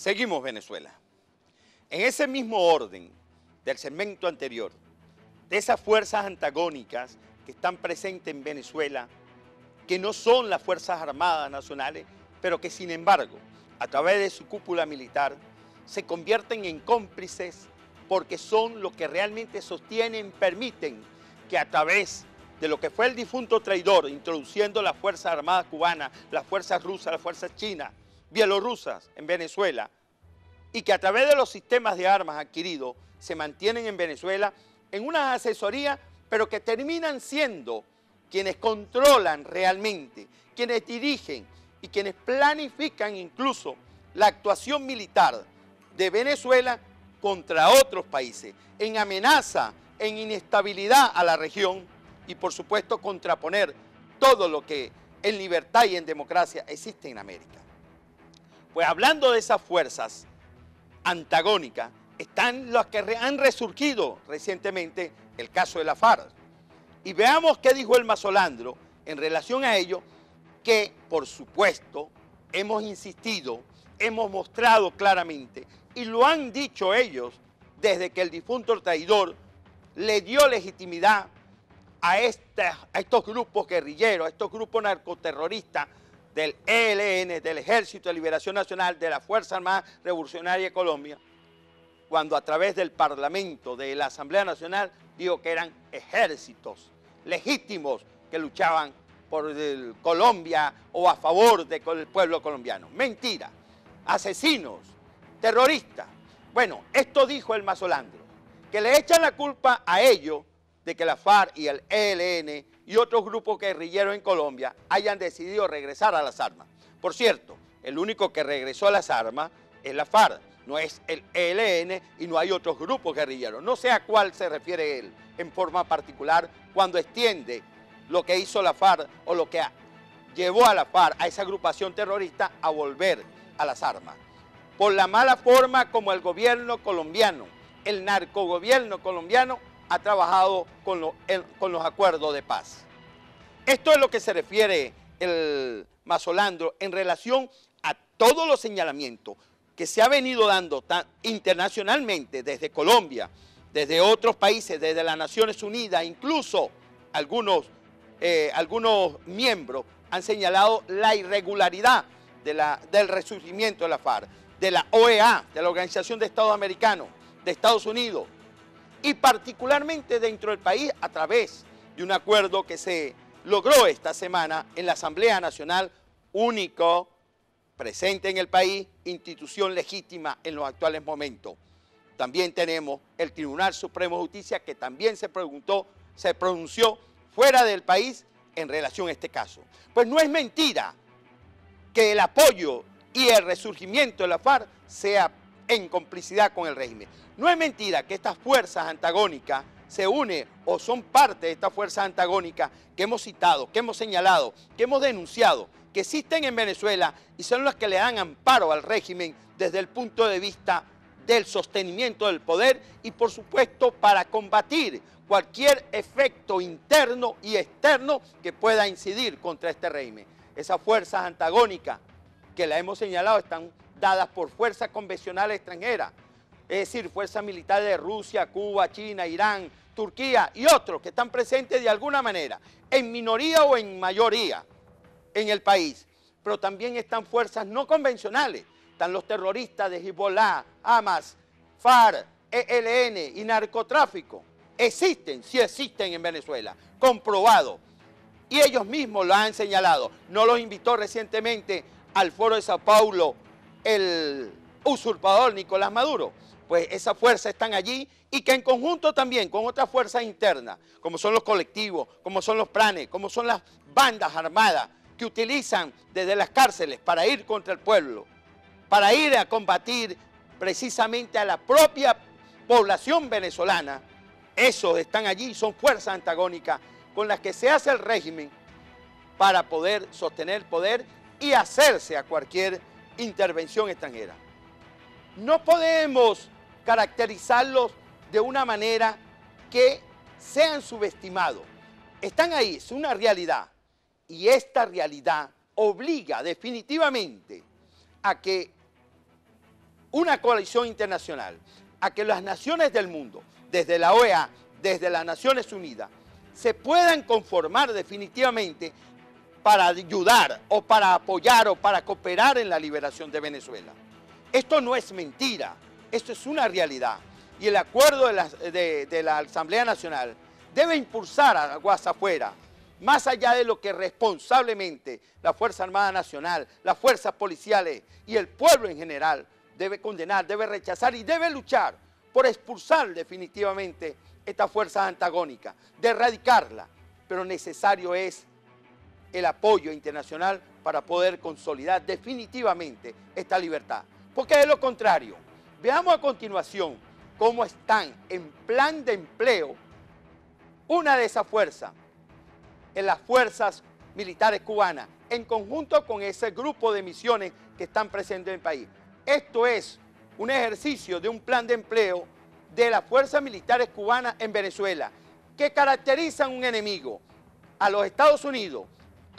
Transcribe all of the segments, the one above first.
Seguimos Venezuela. En ese mismo orden del segmento anterior, de esas fuerzas antagónicas que están presentes en Venezuela, que no son las Fuerzas Armadas Nacionales, pero que sin embargo, a través de su cúpula militar, se convierten en cómplices porque son los que realmente sostienen, permiten que a través de lo que fue el difunto traidor, introduciendo las Fuerzas Armadas cubanas, las fuerzas rusas, las fuerzas chinas, bielorrusas en Venezuela, y que a través de los sistemas de armas adquiridos se mantienen en Venezuela en una asesoría, pero que terminan siendo quienes controlan realmente, quienes dirigen y quienes planifican incluso la actuación militar de Venezuela contra otros países, en amenaza, en inestabilidad a la región y por supuesto contraponer todo lo que en libertad y en democracia existe en América. Pues hablando de esas fuerzas antagónicas, están los que han resurgido recientemente, el caso de la FARC. Y veamos qué dijo el Mazolandro en relación a ello, que por supuesto hemos insistido, hemos mostrado claramente, y lo han dicho ellos desde que el difunto traidor le dio legitimidad a, a estos grupos guerrilleros, a estos grupos narcoterroristas del ELN, del Ejército de Liberación Nacional, de la Fuerza Armada Revolucionaria de Colombia, cuando a través del Parlamento, de la Asamblea Nacional, dijo que eran ejércitos legítimos que luchaban por Colombia o a favor del pueblo colombiano. Mentira, asesinos, terroristas. Bueno, esto dijo el Mazolandro, que le echan la culpa a ellos de que la FARC y el ELN y otros grupos guerrilleros en Colombia hayan decidido regresar a las armas. Por cierto, el único que regresó a las armas es la FARC, no es el ELN y no hay otros grupos guerrilleros. No sé a cuál se refiere él en forma particular cuando extiende lo que hizo la FARC o lo que llevó a la FARC, a esa agrupación terrorista, a volver a las armas. Por la mala forma como el gobierno colombiano, el narcogobierno colombiano, ha trabajado con, los acuerdos de paz. Esto es lo que se refiere el Mazolandro en relación a todos los señalamientos que se ha venido dando internacionalmente desde Colombia, desde otros países, desde las Naciones Unidas, incluso algunos, eh, miembros han señalado la irregularidad de la, del resurgimiento de la FARC, de la OEA, de la Organización de Estados Americanos, de Estados Unidos, y particularmente dentro del país a través de un acuerdo que se logró esta semana en la Asamblea Nacional, único, presente en el país, institución legítima en los actuales momentos. También tenemos el Tribunal Supremo de Justicia que también se, preguntó, se pronunció fuera del país en relación a este caso. Pues no es mentira que el apoyo y el resurgimiento de la FARC sea en complicidad con el régimen. No es mentira que estas fuerzas antagónicas se unen o son parte de estas fuerzas antagónicas que hemos citado, que hemos señalado, que hemos denunciado, que existen en Venezuela y son las que le dan amparo al régimen desde el punto de vista del sostenimiento del poder y por supuesto para combatir cualquier efecto interno y externo que pueda incidir contra este régimen. Esas fuerzas antagónicas que la hemos señalado están dadas por fuerzas convencionales extranjeras, es decir, fuerzas militares de Rusia, Cuba, China, Irán, Turquía y otros que están presentes de alguna manera, en minoría o en mayoría en el país. Pero también están fuerzas no convencionales, están los terroristas de Hezbollah, Hamas, FARC, ELN y narcotráfico. Existen, sí existen en Venezuela, comprobado. Y ellos mismos lo han señalado. No los invitó recientemente al foro de Sao Paulo el usurpador Nicolás Maduro. Pues esas fuerzas están allí y que en conjunto también con otras fuerzas internas, como son los colectivos, como son los planes, como son las bandas armadas que utilizan desde las cárceles para ir contra el pueblo, para ir a combatir precisamente a la propia población venezolana, esos están allí, son fuerzas antagónicas con las que se hace el régimen para poder sostener el poder y hacerse a cualquier intervención extranjera. No podemos caracterizarlos de una manera que sean subestimados. Están ahí, es una realidad. Y esta realidad obliga definitivamente a que una coalición internacional, a que las naciones del mundo, desde la OEA, desde las Naciones Unidas, se puedan conformar definitivamente para ayudar o para apoyar o para cooperar en la liberación de Venezuela. Esto no es mentira, esto es una realidad. Y el acuerdo de la, Asamblea Nacional debe impulsar a Guasa afuera, más allá de lo que responsablemente la Fuerza Armada Nacional, las fuerzas policiales y el pueblo en general debe condenar, debe rechazar y debe luchar por expulsar definitivamente esta fuerza antagónica, de erradicarla, pero necesario es el apoyo internacional para poder consolidar definitivamente esta libertad. Porque de lo contrario, veamos a continuación cómo están en plan de empleo una de esas fuerzas, en las fuerzas militares cubanas, en conjunto con ese grupo de misiones que están presentes en el país. Esto es un ejercicio de un plan de empleo de las fuerzas militares cubanas en Venezuela, que caracterizan un enemigo a los Estados Unidos,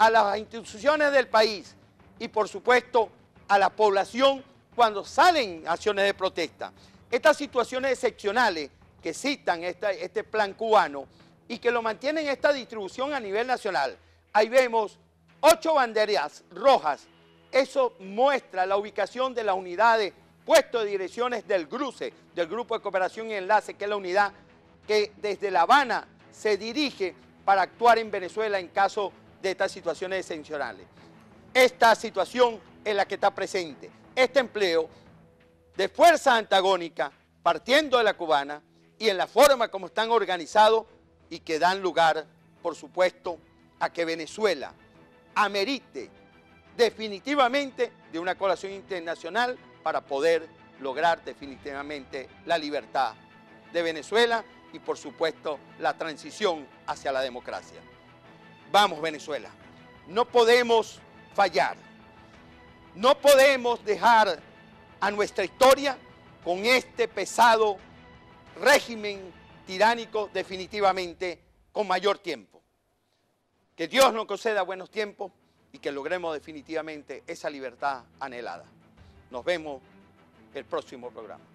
a las instituciones del país y por supuesto a la población cuando salen acciones de protesta. Estas situaciones excepcionales que citan este plan cubano y que lo mantienen esta distribución a nivel nacional. Ahí vemos ocho banderas rojas. Eso muestra la ubicación de las unidades, puestos de direcciones del GRUCE, del Grupo de Cooperación y Enlace, que es la unidad que desde La Habana se dirige para actuar en Venezuela en caso de estas situaciones excepcionales. Esta situación es la que está presente. Este empleo de fuerza antagónica, partiendo de la cubana, y en la forma como están organizados, y que dan lugar, por supuesto, a que Venezuela amerite definitivamente de una colación internacional para poder lograr definitivamente la libertad de Venezuela y por supuesto la transición hacia la democracia. Vamos Venezuela, no podemos fallar, no podemos dejar a nuestra historia con este pesado régimen tiránico definitivamente con mayor tiempo. Que Dios nos conceda buenos tiempos y que logremos definitivamente esa libertad anhelada. Nos vemos el próximo programa.